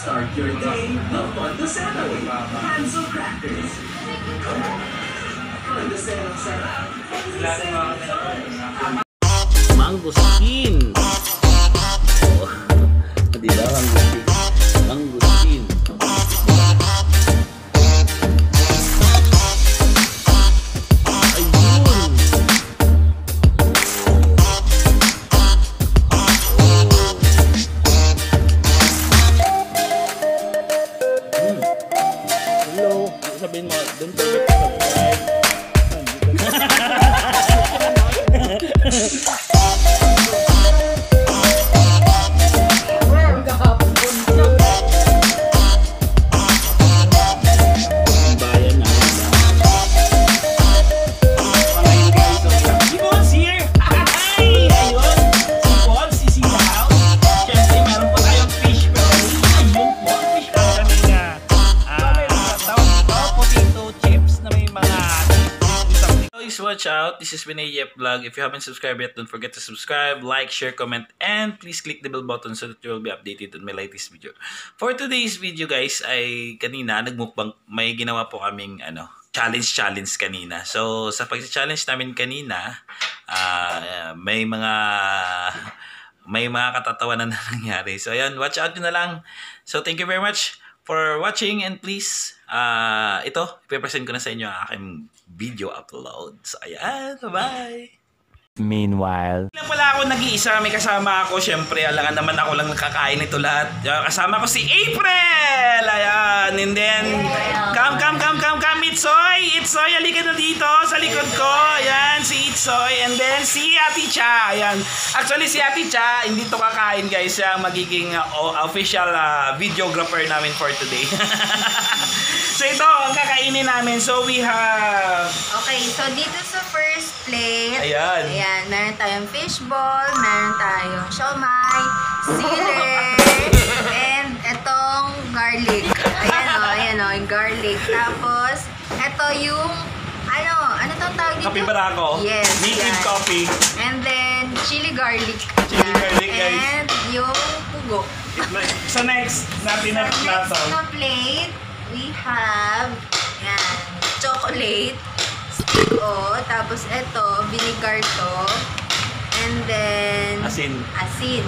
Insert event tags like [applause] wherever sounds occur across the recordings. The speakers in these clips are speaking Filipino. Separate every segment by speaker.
Speaker 1: Start your day, the fun to Santa way. Hands of crackers. Fun to Santa sarap.
Speaker 2: Mangustin. Oh, [laughs] di ba Hello. Sabihin mo, don't forget to subscribe. [laughs] Guys, watch out. This is Vinay Yep Vlog. If you haven't subscribed yet, don't forget to subscribe, like, share, comment, and please click the bell button so that you will be updated on my latest video. For today's video, guys, ay kanina, nagmukbang, may ginawa po kaming, ano, challenge-challenge kanina. So, sa pag-challenge namin kanina, ah, may mga may mga katatawanan na [laughs] nangyari. So, ayan, watch out nyo na lang. So, thank you very much for watching and please, ah ito, ipipresent ko na sa inyo ang aking video upload. So, ayan, bye!
Speaker 3: Meanwhile.
Speaker 2: Lang pala ako nag-iisa, may kasama ako. Siyempre, alangan naman ako lang nakakain nito lahat. Uh, Kasama ko si April! Ayan, and then, come, come, come, come, come, Itsoy! Itsoy, halika na dito sa likod ko. Ayan, si Itsoy. And then, si Ate Cha. Ayan. Actually, si Ate Cha, hindi to kakain, guys. Siya ang magiging uh, o- official uh, videographer namin for today. [laughs] so, ito, ang kakainin namin. So, we have...
Speaker 4: Okay, so dito sa first plate,
Speaker 2: Ayan.
Speaker 4: ayan, meron tayong fishball, meron tayong siomay, sili, [laughs] and etong garlic. Ayan o, ayan o, yung garlic. Tapos, eto yung, ano, ano tong tawag dito?
Speaker 2: Kape Barako.
Speaker 4: Yes,
Speaker 2: Native
Speaker 4: yan.
Speaker 2: coffee.
Speaker 4: And then, chili garlic.
Speaker 2: Chili
Speaker 4: Yan.
Speaker 2: garlic, guys.
Speaker 4: And yung pugo.
Speaker 2: So, next, natin na
Speaker 4: Sa
Speaker 2: plato.
Speaker 4: next na plate, we have, yan, chocolate. O, tapos ito, vinegar to. And then,
Speaker 2: Asin.
Speaker 4: asin.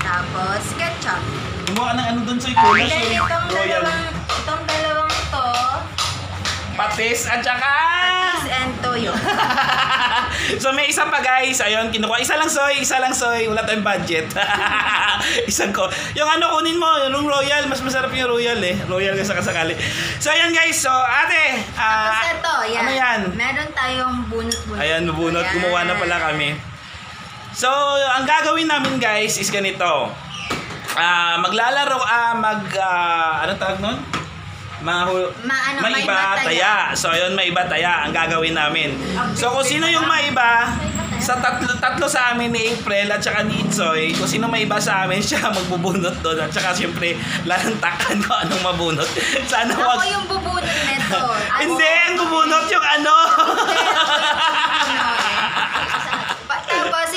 Speaker 4: Tapos, ketchup.
Speaker 2: Gumawa ng ano dun sa
Speaker 4: And
Speaker 2: ikulas.
Speaker 4: then,
Speaker 2: eh.
Speaker 4: itong
Speaker 2: Royal.
Speaker 4: dalawang, itong dalawang to,
Speaker 2: Patis at saka...
Speaker 4: patis and toyo. [laughs]
Speaker 2: so may isa pa guys, ayun, kinukuha. Isa lang soy, isa lang soy. Wala tayong budget. [laughs] Isang ko. Yung ano kunin mo, yung royal. Mas masarap yung royal eh. Royal ka sa kasakali. So ayan guys, so ate. ah,
Speaker 4: Tapos ito, yan.
Speaker 2: Ano yan?
Speaker 4: Meron tayong bunot-bunot.
Speaker 2: Ayan, bubunot.
Speaker 4: Ayan.
Speaker 2: Gumawa na pala kami. So, ang gagawin namin guys is ganito. Ah, maglalaro, ah, mag, ah, ano tawag nun? Mahu
Speaker 4: Ma- ano,
Speaker 2: may iba, taya. So, ayun, may iba, taya. Ang gagawin namin. So, kung sino yung may iba, sa tatlo, tatlo sa amin ni April at saka ni Itzoy, kung sino may iba sa amin, [laughs] siya magbubunot doon. At saka, siyempre, lalantakan ko anong mabunot. [laughs] Sana
Speaker 4: Ako
Speaker 2: wag...
Speaker 4: yung bubunot nito. Ako- [laughs]
Speaker 2: Hindi, ang bubunot yung ano.
Speaker 4: Pa- Tapos,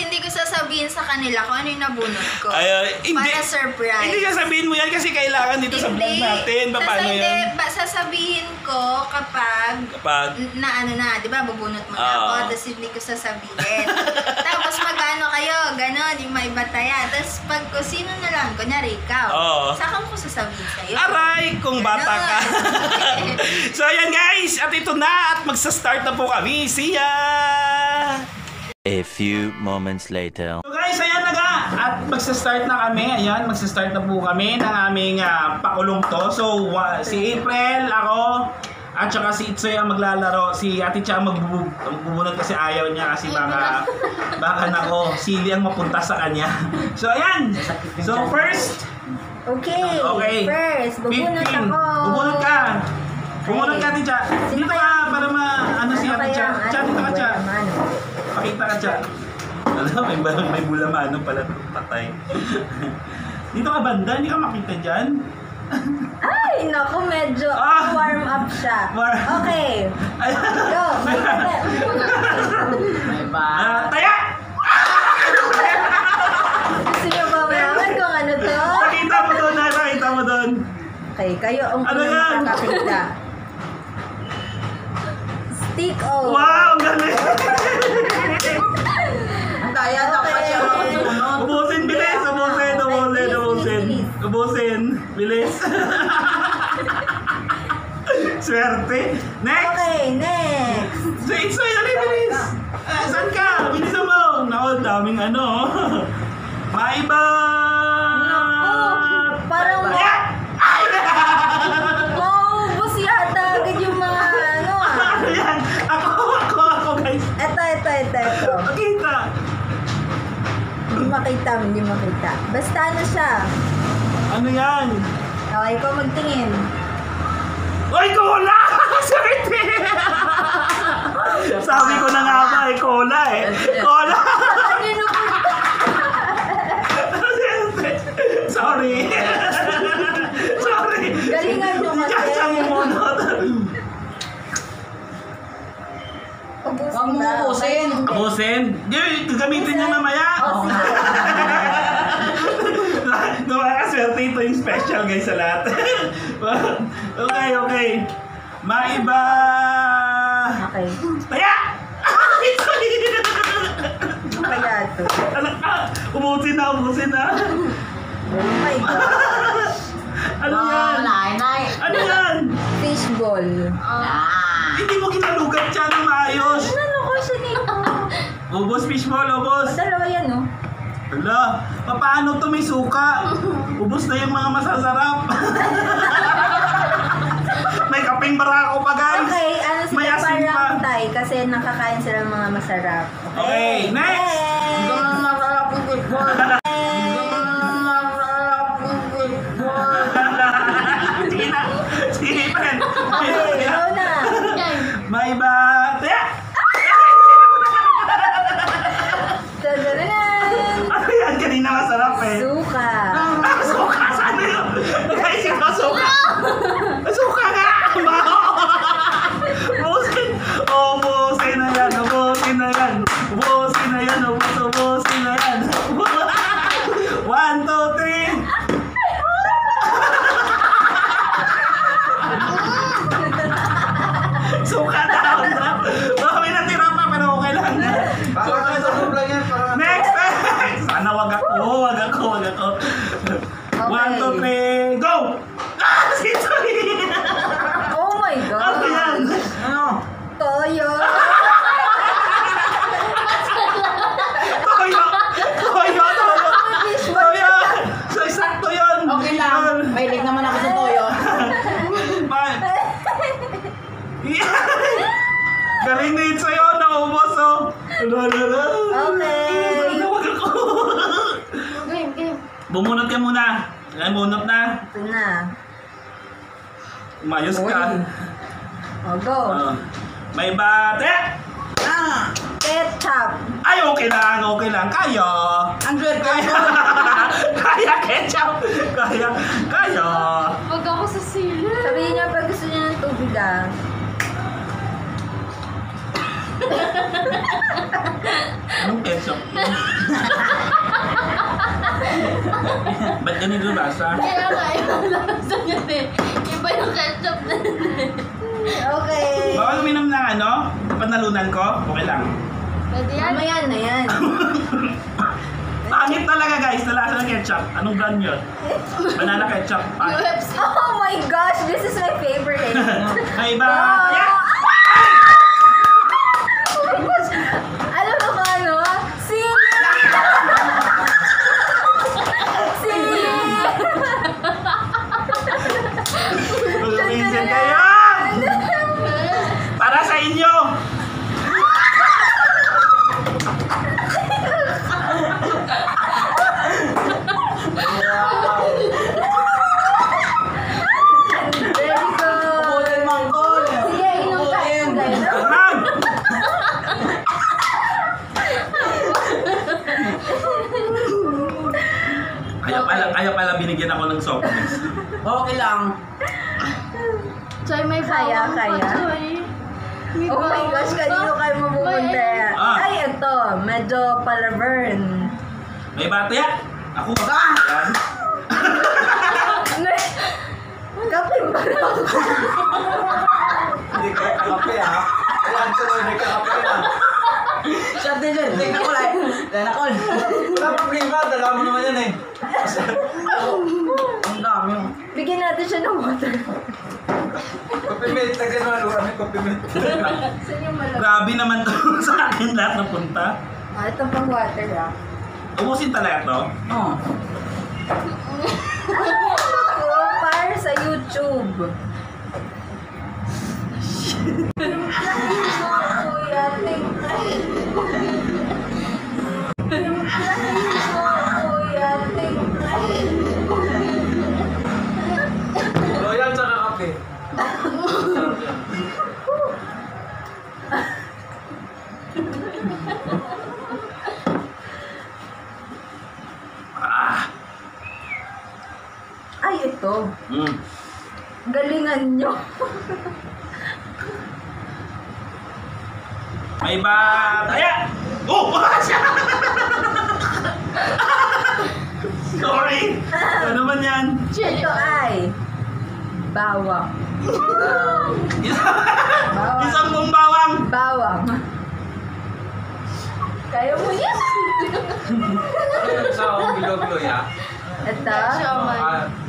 Speaker 4: hindi ko sasabihin sa kanila kung ano yung nabunot ko.
Speaker 2: Ay, hindi.
Speaker 4: Para surprise.
Speaker 2: Hindi sasabihin mo yan kasi kailangan dito sa vlog natin. Pa- Paano yan?
Speaker 4: hindi, ba- sasabihin ko kapag
Speaker 2: Kapag...
Speaker 4: na ano na, di ba, bubunot mo na
Speaker 2: Oo.
Speaker 4: ako, tapos hindi ko sasabihin. [laughs] tapos magkano kayo, ganon, yung may bataya. Tapos pag kung sino na lang, kunyari ikaw, saka mo ko sasabihin sa'yo.
Speaker 2: Aray, kung bata ka. [laughs] So ayan guys, at ito na at magsa-start na po kami. See ya!
Speaker 3: A few moments later.
Speaker 2: So guys, ayan na nga. At magsa-start na kami. Ayan, magsa-start na po kami ng aming ah, pakulong to. So, wa- si April, ako, at saka si Itzoy ang maglalaro. Si Ate Cha ang magbubunot kasi ayaw niya kasi baka baka nako, sili ang mapunta sa kanya. [laughs] So, ayan. So, first,
Speaker 4: Okay,
Speaker 2: Okay.
Speaker 4: first, bubunot
Speaker 2: 15.
Speaker 4: ako.
Speaker 2: Bubunot ka. Bubunot ka, Ate Cha. Dito ka para ma, ano si
Speaker 4: Ano
Speaker 2: Ate Cha. Cha, dito ka, Cha. Pakita ka, Cha. Alam, may, ba- may bulamano pala patay. Dito ka banda, hindi ka makita dyan.
Speaker 4: Ay, naku, medyo
Speaker 2: Ah!
Speaker 4: warm up siya.
Speaker 2: War-
Speaker 4: Okay,
Speaker 2: Ay,
Speaker 4: go.
Speaker 2: Ah, taya!
Speaker 4: Gusto niyo ba malaman kung ano to?
Speaker 2: Pakita mo doon, ha? Pakita mo doon.
Speaker 4: Okay, kayo ang
Speaker 2: Ano yan?
Speaker 4: makakakita. Stick o.
Speaker 2: Wow, ang galing! Swerte. Next!
Speaker 4: Okay, next.
Speaker 2: So, it's so yun, bilis! Ah, saan ka? Bilisan mo! Naku, daming ano. [laughs] Maiba!
Speaker 4: Naku, parang
Speaker 2: Yeah! [laughs] Ay!
Speaker 4: maubos yata agad yung mga ano ah.
Speaker 2: Ano? Ako, ako, ako, guys.
Speaker 4: Eto, eto, eto, eto.
Speaker 2: Makita.
Speaker 4: Hindi makita, hindi makita. Basta ano siya.
Speaker 2: Ano yan?
Speaker 4: Okay, ikaw magtingin.
Speaker 2: Ay, cola! [laughs] Swerte! Sabi ko na nga ba eh, cola eh. Cola! [laughs] Sorry. Sorry.
Speaker 4: Galingan nyo kasi.
Speaker 2: Hindi ka sumunod.
Speaker 4: Ubus
Speaker 5: Huwag mo ubusin.
Speaker 2: Abusin? Gagamitin niya mamaya.
Speaker 4: Oh, sige.
Speaker 2: Nakakaswerte ito yung special guys sa lahat. [laughs] okay, okay. Maiba.
Speaker 4: Okay.
Speaker 2: Taya!
Speaker 4: Ano kaya ito?
Speaker 2: Ano ka? Umusin na, umusin na.
Speaker 4: Oh my God.
Speaker 2: Ano
Speaker 5: Ah,
Speaker 2: yan?
Speaker 5: nay, nay.
Speaker 2: Ano yan?
Speaker 4: Fishball.
Speaker 5: Ah.
Speaker 2: Hindi mo kinalugat siya ng maayos.
Speaker 4: Ano ko siya nito?
Speaker 2: Ubos fishball, ubos.
Speaker 4: Dalawa yan, no?
Speaker 2: Hala, paano to may suka? Ubos na yung mga masasarap. [laughs] may kaping barako pa guys.
Speaker 4: Okay, ano
Speaker 2: May
Speaker 4: sila
Speaker 2: asin pa.
Speaker 4: tay kasi nakakain sila ng mga masarap.
Speaker 2: Okay, next.
Speaker 5: Ganun masarap yung
Speaker 2: Lalala!
Speaker 4: Okay.
Speaker 2: Wag ako!
Speaker 6: Game, game.
Speaker 2: Bumunot ka muna. Ay, bunot na.
Speaker 4: Ito na.
Speaker 2: Umayos ka.
Speaker 4: O, go.
Speaker 2: Ah, may bate!
Speaker 5: Ah,
Speaker 4: Ketchup.
Speaker 2: Ay, okay lang, okay lang. Kaya!
Speaker 5: ang swerte
Speaker 2: Kaya! [laughs] kaya, ketchup! Kaya, kaya!
Speaker 6: Huwag ako sa sila.
Speaker 4: Sabihin niyo pag gusto niyo ng tubig ah.
Speaker 2: Anong ketchup? [laughs] Ba't ganito basa?
Speaker 6: Kaya nga, iba lasa yun eh. Iba yung ketchup na yun eh.
Speaker 4: Okay.
Speaker 2: Bawal uminom ng ano? Panalunan ko? Okay lang.
Speaker 6: Pwede yan?
Speaker 4: Mamaya na yan. [laughs]
Speaker 2: Pangit talaga guys, nalasa ng ketchup. Anong brand yun? Banana ketchup. Pangit. [laughs]
Speaker 4: Oh my gosh, this is my favorite.
Speaker 2: May iba.
Speaker 4: Oh.
Speaker 2: Yeah!
Speaker 4: Oh my gosh. Alam mo ba ano? Sili! Sili!
Speaker 2: Lumisin kayo! Para sa inyo!
Speaker 4: Very good.
Speaker 5: Ubusin mo ang call.
Speaker 4: Sige, inom tayo
Speaker 5: Ubusin.
Speaker 4: guys.
Speaker 2: Ma'am! Kaya pala, kaya pala binigyan ako ng soft drinks.
Speaker 5: Okay lang.
Speaker 6: Choy, may
Speaker 4: Kaya,
Speaker 6: bawang
Speaker 4: kaya.
Speaker 6: pa, Choy. May
Speaker 4: Oh my
Speaker 6: bawang
Speaker 4: gosh,
Speaker 6: pa.
Speaker 4: kanino kayo mapupunta?
Speaker 2: Ah.
Speaker 4: Ay, ito. Medyo palavern.
Speaker 2: May bata ya? Ako.
Speaker 5: Ah!
Speaker 2: Yan. [laughs]
Speaker 4: Kape ba?
Speaker 7: Hindi ka kape ha. Ayan, tuloy may kakape na.
Speaker 5: Shot din dyan. Tingnan ko lang. Ko.
Speaker 7: Wala problema, dala mo naman yan eh.
Speaker 5: Ang dami mo.
Speaker 4: Bigyan natin siya ng water.
Speaker 7: Kopi mate, tagyan mo ano mate.
Speaker 4: Saan yung malaki?
Speaker 2: Grabe naman to [laughs] sa akin lahat ng punta.
Speaker 4: Ah, ito pang water ah.
Speaker 2: Ubusin talaga to.
Speaker 5: Oo.
Speaker 4: So, para sa YouTube. [laughs] Ito.
Speaker 2: Mm.
Speaker 4: Galingan nyo.
Speaker 2: May bataya! Oh! Siya! Sorry! Ano naman yan?
Speaker 4: Ito ay bawang.
Speaker 2: Isang,
Speaker 4: Bawang.
Speaker 2: isang buong bawang!
Speaker 4: Bawang. Kaya mo yan.
Speaker 7: Sa akong bilo-bilo ya.
Speaker 4: Ito,
Speaker 6: Siomay.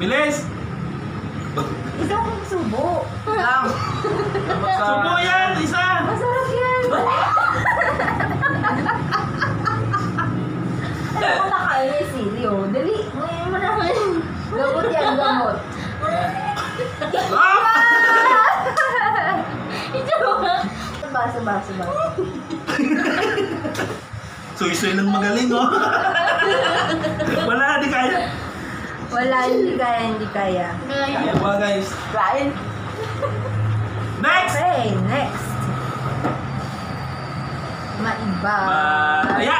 Speaker 2: Bilis!
Speaker 4: Isang subo.
Speaker 5: Lang.
Speaker 2: Subo yan! Isa!
Speaker 4: Masarap yan. Alam ko nakain yung sili, oh. Dali, ngayon mo na. Gamot yan, gamot.
Speaker 2: Ah!
Speaker 4: Basa, basa, basa.
Speaker 2: Suy-suy lang magaling, oh. [laughs] Wala, di kaya.
Speaker 4: Wala, hindi kaya, hindi kaya.
Speaker 2: Kaya ba, guys?
Speaker 5: Kain.
Speaker 2: Next!
Speaker 4: Okay, next. Maiba.
Speaker 2: Bataya!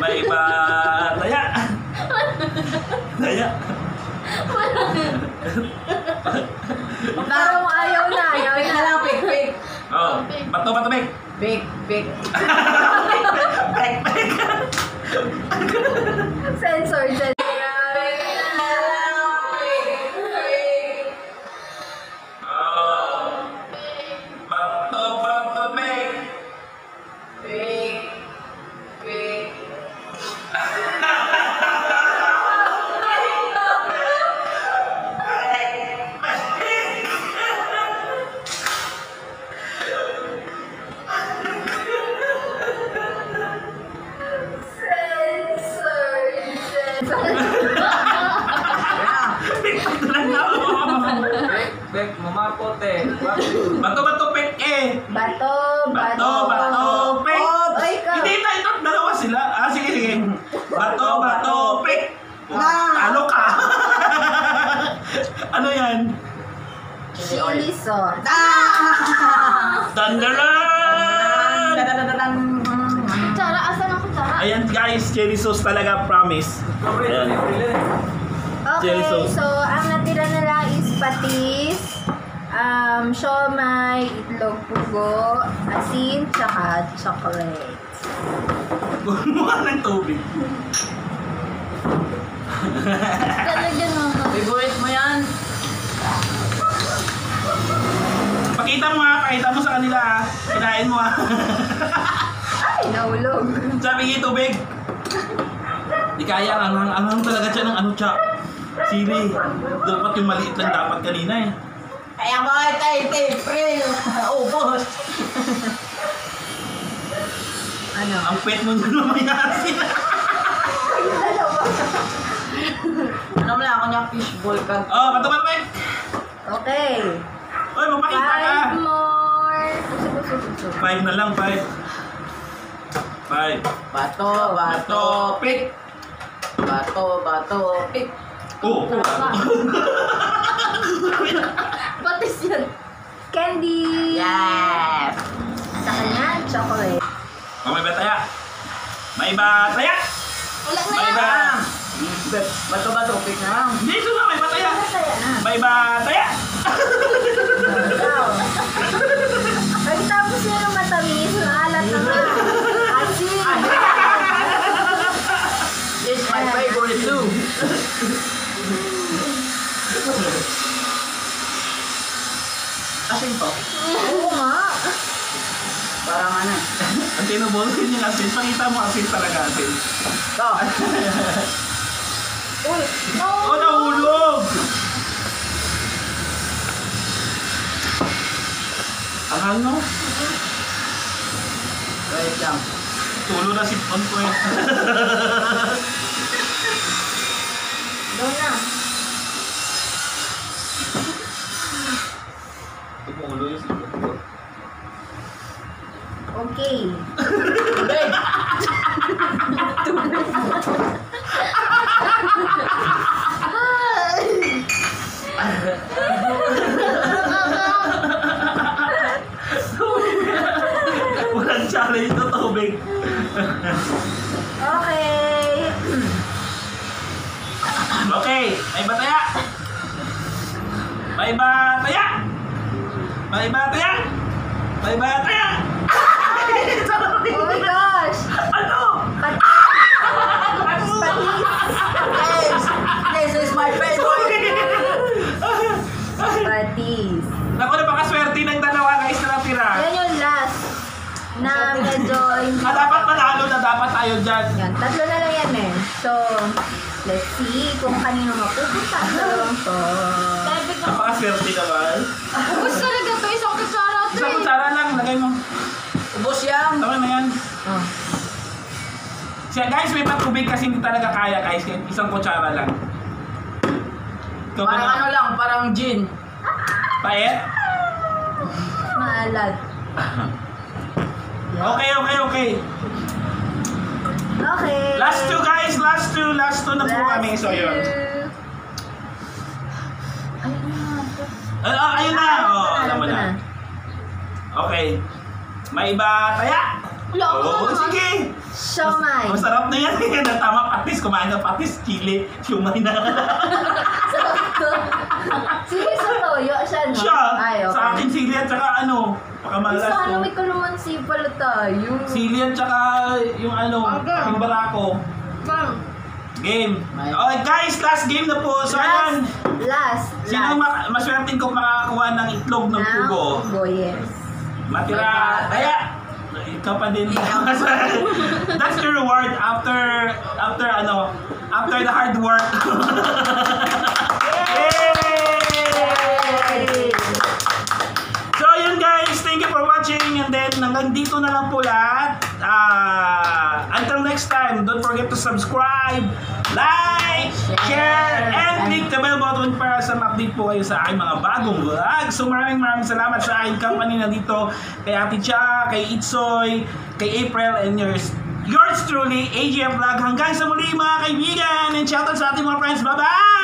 Speaker 2: May bataya! Taya!
Speaker 4: Parang ayaw na, ayaw
Speaker 5: na lang. Pik, pik.
Speaker 2: Oh, bato, bato, Mek!
Speaker 5: Pik, pik.
Speaker 2: Pek, pek!
Speaker 4: Sensor, sensor. Chili sauce.
Speaker 5: Ah! Dadadadadan.
Speaker 6: Kutsara, asan ang kutsara?
Speaker 2: Ayan guys, cherry sauce talaga, promise. Ayan.
Speaker 4: Okay,
Speaker 2: Chili sauce.
Speaker 4: so ang natira na lang is patis, um, siomay, itlog pugo, asin, tsaka chocolate.
Speaker 2: Gumawa ng tubig.
Speaker 6: Lalagyan mo.
Speaker 5: Favorite mo yan?
Speaker 2: Mo ha. Kinain mo ha.
Speaker 4: Ay, naulog.
Speaker 2: Sabi niya tubig. Di kaya, ang ang ang talaga siya ng ano siya. Sili. Dapat yung maliit lang dapat kanina eh.
Speaker 5: Kaya mo ay tay, tay, pre. Ubos.
Speaker 4: Ano?
Speaker 2: Ang pet mo nyo naman yasin.
Speaker 5: Ano mo lang ako niya fishball ka.
Speaker 2: oh, bato bato.
Speaker 4: Okay.
Speaker 2: Oy, magpakita ka.
Speaker 4: Five more.
Speaker 2: Five na lang, five. Five.
Speaker 5: Bato, bato, pik. Bato, bato, pik.
Speaker 2: Oh,
Speaker 6: Patis [laughs] yan.
Speaker 4: Candy.
Speaker 5: Yes!
Speaker 4: Sa kanya, chocolate.
Speaker 2: oh, may bataya. May bataya.
Speaker 6: Wala na
Speaker 2: May ba?
Speaker 5: Bato, bato, pik na lang.
Speaker 2: Hindi, na, may bataya.
Speaker 4: Masaya na.
Speaker 2: May bataya. [laughs]
Speaker 4: Mm-hmm. Asin
Speaker 5: to?
Speaker 4: Oo nga.
Speaker 5: Parang ano eh.
Speaker 2: Ang tinubolkin yung asin. Pakita mo asin talaga asin.
Speaker 5: To.
Speaker 4: Uy!
Speaker 2: Oh, nahulog! Ang ano?
Speaker 5: Wait lang.
Speaker 2: Tulo na si Ponpoy. [laughs] eh.
Speaker 4: Doon
Speaker 2: May bataya.
Speaker 4: Oh my gosh.
Speaker 2: Ano?
Speaker 4: Pat-
Speaker 5: Yes! This is my favorite!
Speaker 4: Patis.
Speaker 2: Naku, napakaswerte ng dalawa guys na natira.
Speaker 4: Yan yung last na medyo hindi
Speaker 2: Ah, dapat manalo na dapat tayo dyan.
Speaker 4: Yan, tatlo na lang yan eh. So, let's see kung kanino mapupunta to.
Speaker 6: Sabi ko,
Speaker 2: Napakaswerte naman. Siya guys, may patubig kasi hindi talaga kaya guys. Kaya Isang kutsara lang. Ikaw
Speaker 5: Parang ano lang, parang gin.
Speaker 2: Paet?
Speaker 4: Maalat.
Speaker 2: Okay, okay, okay.
Speaker 4: Okay.
Speaker 2: Last two guys, last two, last two na po
Speaker 4: Last
Speaker 2: kami. So yun.
Speaker 4: two. Ayun na.
Speaker 2: Ah, ah, ayun na.
Speaker 4: Ko
Speaker 2: Oh, alam mo na. Okay. May iba taya.
Speaker 6: Wala ako
Speaker 2: Oo,
Speaker 6: naman.
Speaker 2: sige.
Speaker 4: Siomay.
Speaker 2: Masarap na yan. [laughs] Tama, patis. Kumain ng patis, chili, siumay na. [laughs]
Speaker 4: Sige sa toyo siya, no?
Speaker 2: Siya,
Speaker 4: Ay, okay.
Speaker 2: sa akin sili at saka ano, pakamalas
Speaker 4: Sana
Speaker 2: ko.
Speaker 4: may kalamansi pala tayo.
Speaker 2: Sili at saka yung ano,
Speaker 6: Aga.
Speaker 2: yung barako.
Speaker 6: Bang.
Speaker 2: Game. Okay guys, last game na po. So ayan,
Speaker 4: Last.
Speaker 2: sino ma- maswerteng ko makakakuha ng itlog ng
Speaker 4: Ng
Speaker 2: pugo?
Speaker 4: pugo, yes.
Speaker 2: Matira, kaya ikaw pa din. [laughs] That's the reward after after ano, after the hard work. [laughs] Yay! So hanggang dito na lang po lahat. Ah, until next time, don't forget to subscribe, like, share, and click the bell button para sa ma-update po kayo sa aking mga bagong vlog. So maraming maraming salamat sa aking company na dito, kay Ate Cha, kay Itsoy, kay April, and yours, yours truly, AGF Vlog. Hanggang sa muli mga kaibigan, and shoutout sa ating mga friends. Bye-bye!